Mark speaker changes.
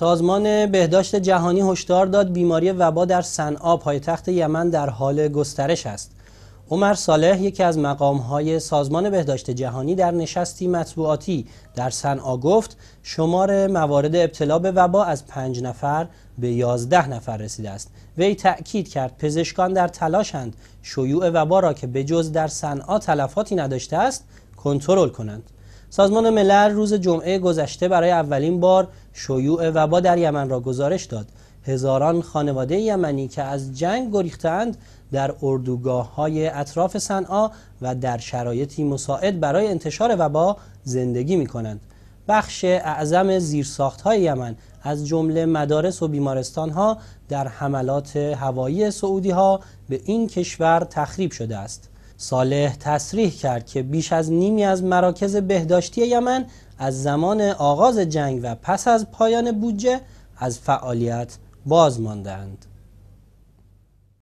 Speaker 1: سازمان بهداشت جهانی هشدار داد بیماری وبا در صنعا پایتخت یمن در حال گسترش است. عمر صالح یکی از مقامهای سازمان بهداشت جهانی در نشستی مطبوعاتی در صنعا گفت شمار موارد ابتلا به وبا از پنج نفر به یازده نفر رسیده است وی تأکید کرد پزشکان در تلاشند شیوع وبا را که به جز در صنعا تلفاتی نداشته است کنترل کنند سازمان ملل روز جمعه گذشته برای اولین بار شیوع وبا در یمن را گزارش داد هزاران خانواده یمنی که از جنگ گریختند در اردوگاه های اطراف صنعا و در شرایطی مساعد برای انتشار وبا زندگی می کنند. بخش اعظم زیرساخت های یمن از جمله مدارس و بیمارستان ها در حملات هوایی سعودی ها به این کشور تخریب شده است. صالح تصریح کرد که بیش از نیمی از مراکز بهداشتی یمن از زمان آغاز جنگ و پس از پایان بودجه از فعالیت باز ماندند.